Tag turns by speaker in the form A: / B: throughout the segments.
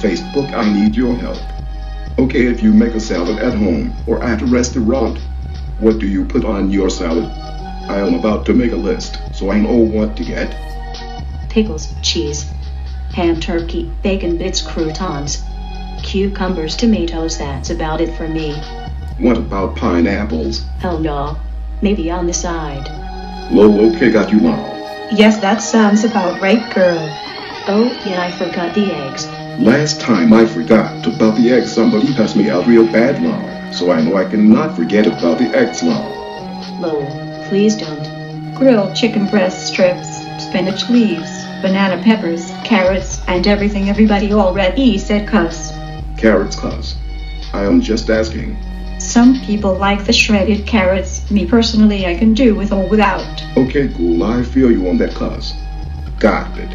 A: Facebook, I need your help. Okay, if you make a salad at home or at a restaurant, what do you put on your salad? I am about to make a list, so I know what to get.
B: pickles, cheese, ham, turkey, bacon bits, croutons, cucumbers, tomatoes. That's about it for me.
A: What about pineapples?
B: Hell no. Maybe on the side.
A: Lol, okay, got you now.
C: Yes, that sounds about right, girl.
B: Oh, yeah, I forgot the eggs.
A: Last time I forgot about the eggs, somebody passed me out real bad now, so I know I cannot forget about the eggs now.
B: Lol, please don't.
C: Grilled chicken breast strips, spinach leaves, banana peppers, carrots, and everything everybody already said cuss.
A: Carrots, cuz. I am just asking.
C: Some people like the shredded carrots. Me personally, I can do with or without.
A: Okay, cool, I feel you on that, cuz. Got it.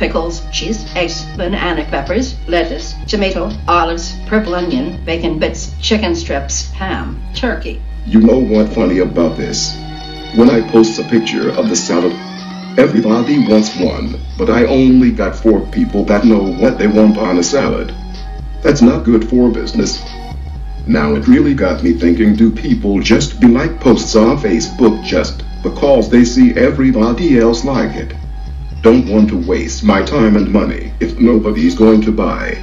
D: Pickles, cheese, eggs, banana peppers, lettuce, tomato, olives, purple onion, bacon bits, chicken strips, ham, turkey.
A: You know what's funny about this? When I post a picture of the salad, everybody wants one, but I only got four people that know what they want on a salad. That's not good for business. Now it really got me thinking, do people just be like posts on Facebook just because they see everybody else like it? Don't want to waste my time and money if nobody's going to buy.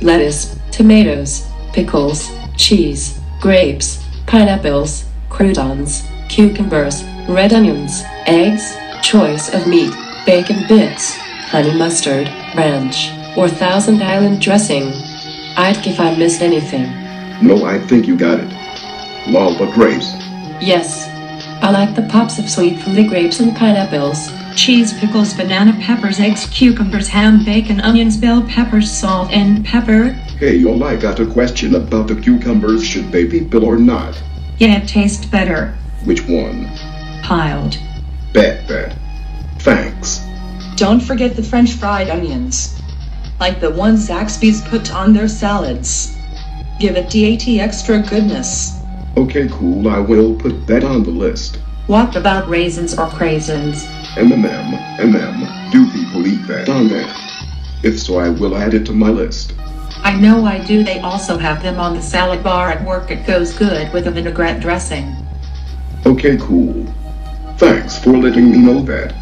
E: lettuce, tomatoes, pickles, cheese, grapes, pineapples, croutons, cucumbers, red onions, eggs, choice of meat, bacon bits, honey mustard, ranch, or Thousand Island dressing. I'd if I missed anything.
A: No, I think you got it. Lol, but grapes.
E: Yes, I like the pops of sweet from the grapes and pineapples.
C: Cheese, pickles, banana peppers, eggs, cucumbers, ham, bacon, onions, bell peppers, salt, and pepper.
A: Hey, yo, I got a question about the cucumbers. Should they be pill or not?
C: Yeah, it tastes better.
A: Which one?
C: Piled.
A: Bet that. Thanks.
F: Don't forget the French fried onions, like the ones Zaxby's put on their salads. Give it DAT extra goodness.
A: Okay, cool. I will put that on the list.
G: What about raisins or craisins?
A: M&M, M&M. Do people eat that on there? If so, I will add it to my list.
G: I know I do. They also have them on the salad bar at work. It goes good with a vinaigrette dressing.
A: Okay, cool. Thanks for letting me know that.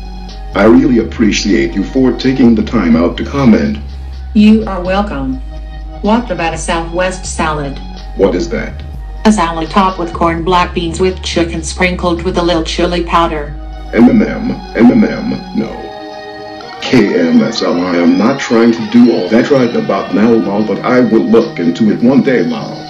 A: I really appreciate you for taking the time out to comment.
G: You are welcome. What about a southwest salad?
A: What is that?
G: A salad topped with corn, black beans with chicken sprinkled with a little chili powder.
A: M&M, M&M, no. KMSL, I am not trying to do all that right about now, Lol, but I will look into it one day, Lol.